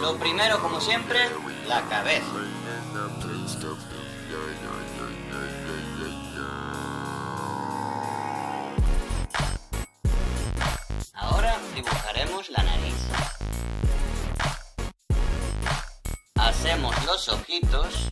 Lo primero, como siempre, la cabeza. Ahora dibujaremos la nariz. Hacemos los ojitos.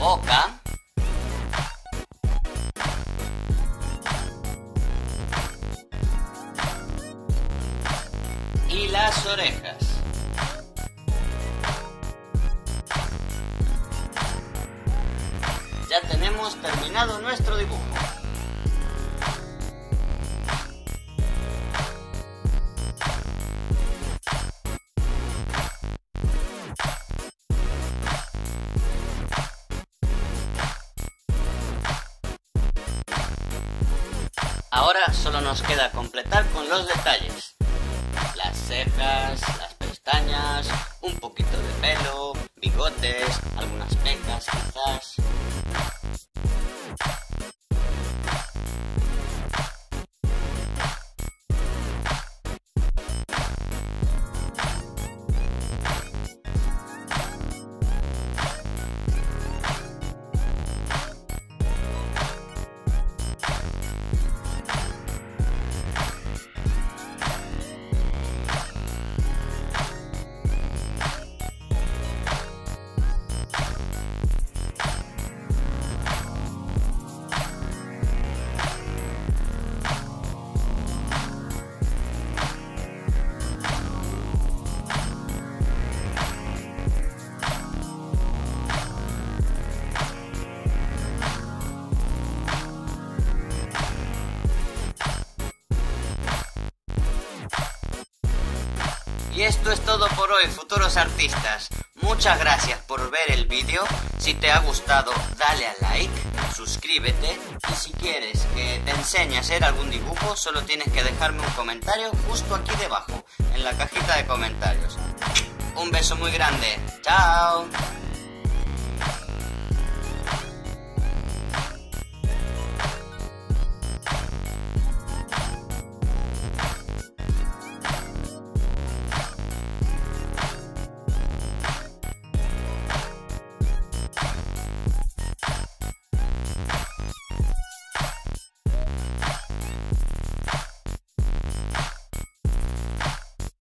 Boca. y las orejas. Ya tenemos terminado nuestro dibujo. Ahora solo nos queda completar con los detalles las cejas, las pestañas, un poquito de pelo, bigotes, algunas pecas quizás. Y esto es todo por hoy, futuros artistas. Muchas gracias por ver el vídeo. Si te ha gustado, dale a like, suscríbete y si quieres que te enseñe a hacer algún dibujo, solo tienes que dejarme un comentario justo aquí debajo, en la cajita de comentarios. Un beso muy grande. Chao.